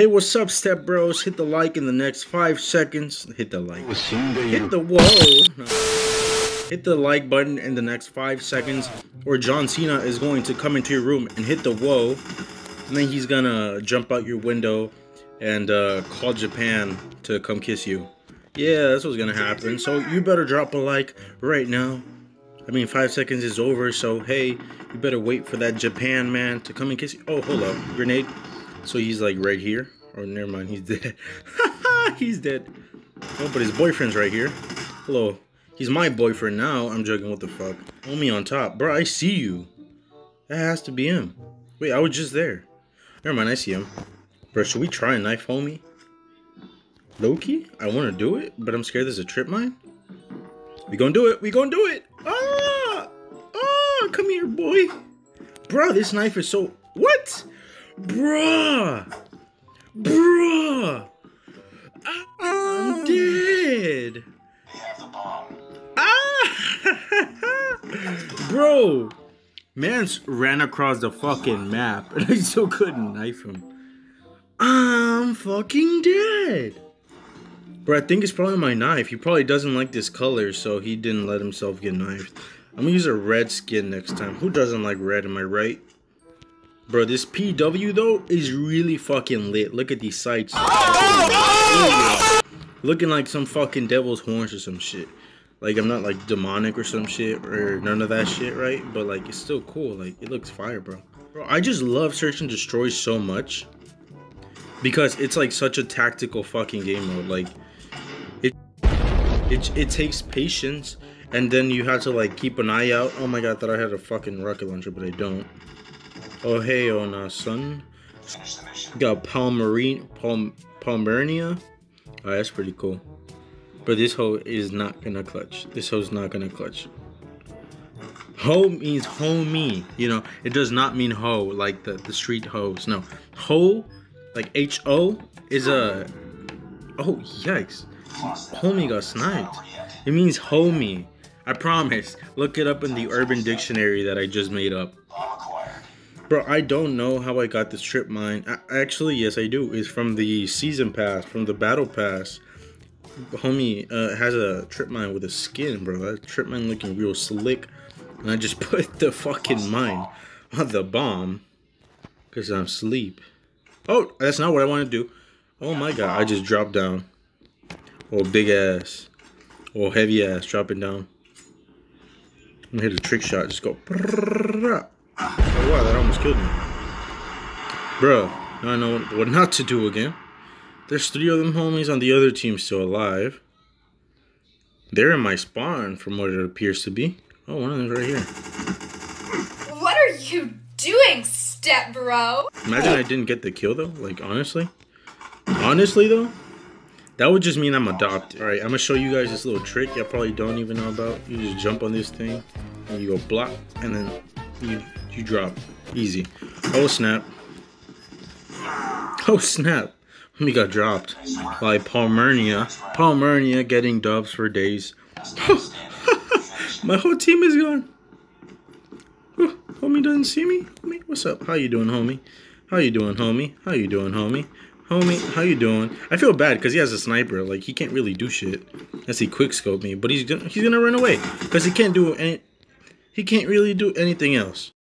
Hey, what's up, step bros? Hit the like in the next five seconds. Hit the like. Hit the whoa. Hit the like button in the next five seconds, or John Cena is going to come into your room and hit the whoa, and then he's gonna jump out your window and uh, call Japan to come kiss you. Yeah, that's what's gonna happen. So you better drop a like right now. I mean, five seconds is over, so hey, you better wait for that Japan man to come and kiss you. Oh, hold up, grenade. So he's like right here. Oh, never mind, he's dead. he's dead. Oh, but his boyfriend's right here. Hello. He's my boyfriend now. I'm joking. What the fuck? Homie on top. Bro, I see you. That has to be him. Wait, I was just there. Never mind, I see him. Bro, should we try a knife homie? Loki? I want to do it, but I'm scared there's a trip mine. We gonna do it. We gonna do it. Ah! Ah! Come here, boy. Bro, this knife is so... What? Bruh! Bruh! I'm dead! Ah! Bro! Man's ran across the fucking map and I still couldn't knife him. I'm fucking dead! Bro, I think it's probably my knife. He probably doesn't like this color, so he didn't let himself get knifed. I'm gonna use a red skin next time. Who doesn't like red, am I right? Bro, this PDW though is really fucking lit. Look at these sights. Looking like some fucking devil's horns or some shit. Like I'm not like demonic or some shit or none of that shit, right? But like it's still cool. Like it looks fire, bro. Bro, I just love search and destroy so much because it's like such a tactical fucking game mode. Like it, it, it takes patience, and then you have to like keep an eye out. Oh my god, thought I had a fucking rocket launcher, but I don't. Oh hey, oh nah, son. Got Palmerine, Palm, Palmernia. Oh, that's pretty cool. But this hoe is not gonna clutch. This hoe's not gonna clutch. Ho means homie. You know, it does not mean hoe like the, the street hoes. No. Ho, like H O, is a. Oh, yikes. Homie got sniped. It means homie. I promise. Look it up in the urban dictionary that I just made up. Bro, I don't know how I got this trip mine. Actually, yes, I do. It's from the season pass, from the battle pass homie uh, has a trip mine with a skin, bro. That trip mine looking real slick. And I just put the fucking mine on the bomb because I'm asleep. Oh, that's not what I want to do. Oh my god, I just dropped down. Oh, big ass. Oh, heavy ass dropping down. I'm hit a trick shot. Just go. Oh wow, that almost killed me. Bro, now I know what not to do again. There's three of them homies on the other team still alive. They're in my spawn, from what it appears to be. Oh, one of them's right here. What are you doing, step bro? Imagine I didn't get the kill though. Like honestly, honestly though, that would just mean I'm adopted. All right, I'm gonna show you guys this little trick y'all probably don't even know about. You just jump on this thing, and you go block, and then you you drop. Easy. Oh snap. Oh snap. We got dropped by Palmernia. Palmernia getting dubs for days. My whole team is gone. Homie doesn't see me. Homie, what's up? How you doing, homie? How you doing, homie? How you doing, homie? Homie, how you doing? I feel bad because he has a sniper. Like he can't really do shit unless he quickscope me. But he's gonna he's gonna run away because he can't do any. He can't really do anything else.